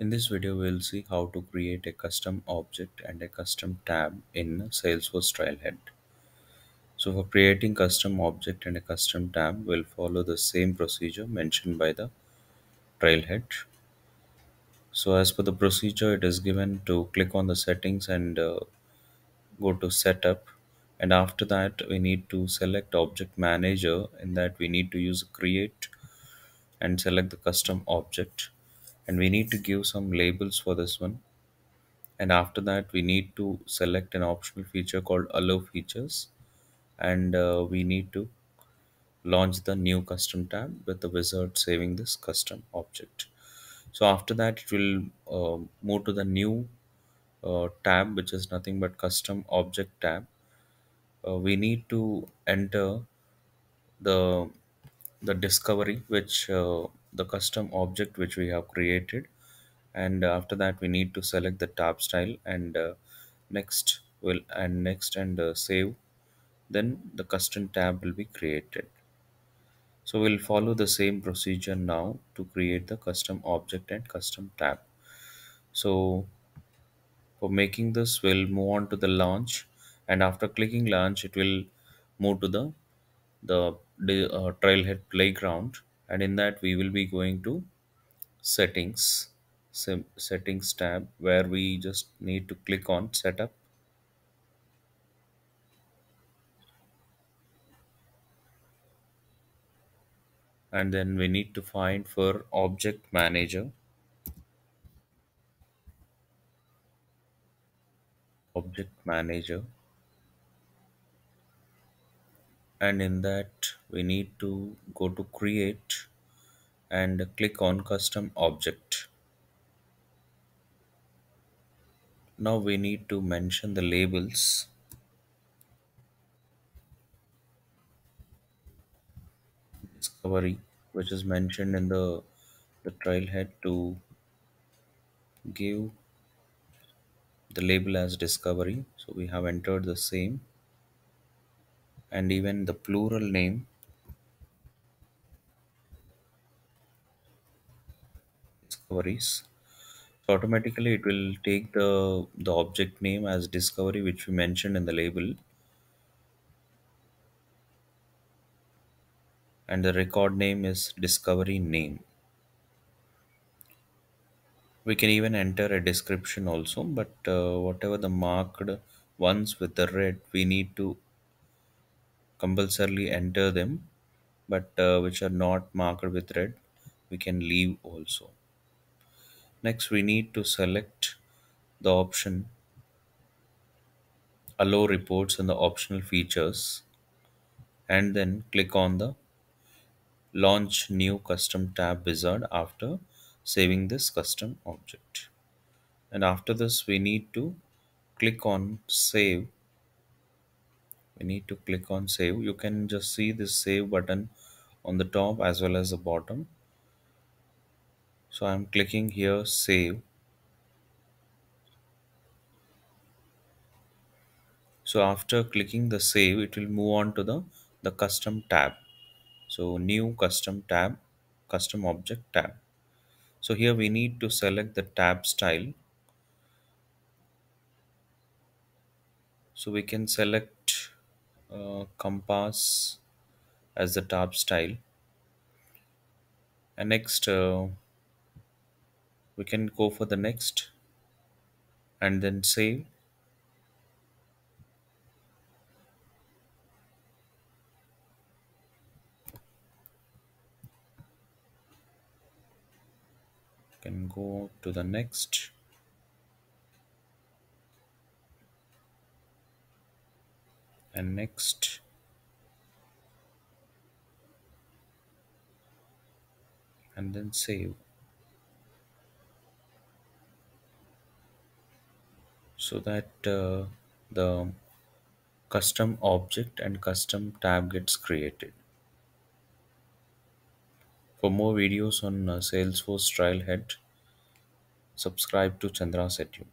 In this video, we'll see how to create a custom object and a custom tab in Salesforce Trailhead. So for creating custom object and a custom tab, we'll follow the same procedure mentioned by the Trailhead. So as per the procedure, it is given to click on the settings and uh, go to setup. And after that, we need to select object manager in that we need to use create and select the custom object and we need to give some labels for this one. And after that we need to select an optional feature called allow features. And uh, we need to launch the new custom tab with the wizard saving this custom object. So after that it will uh, move to the new uh, tab which is nothing but custom object tab. Uh, we need to enter the the discovery which uh, the custom object which we have created. And after that we need to select the tab style and uh, next will and next and uh, save. Then the custom tab will be created. So we'll follow the same procedure now to create the custom object and custom tab. So for making this we'll move on to the launch. And after clicking launch it will move to the the, the uh, trailhead playground and in that we will be going to settings settings tab where we just need to click on setup. And then we need to find for object manager. Object manager and in that we need to go to create and click on custom object. Now we need to mention the labels. Discovery which is mentioned in the the trailhead to give the label as discovery. So we have entered the same and even the plural name. Discoveries. So automatically it will take the the object name as discovery which we mentioned in the label. And the record name is discovery name. We can even enter a description also but uh, whatever the marked ones with the red we need to compulsorily enter them but uh, which are not marked with red we can leave also. Next we need to select the option allow reports and the optional features and then click on the launch new custom tab wizard after saving this custom object. And after this we need to click on save we need to click on save. You can just see this save button on the top as well as the bottom. So i'm clicking here save. So after clicking the save it will move on to the the custom tab. So new custom tab custom object tab. So here we need to select the tab style. So we can select uh, compass as the tab style. And next uh, we can go for the next and then save. Can go to the next and next. And then save. So that uh, the custom object and custom tab gets created. For more videos on uh, salesforce trailhead subscribe to Chandras Edu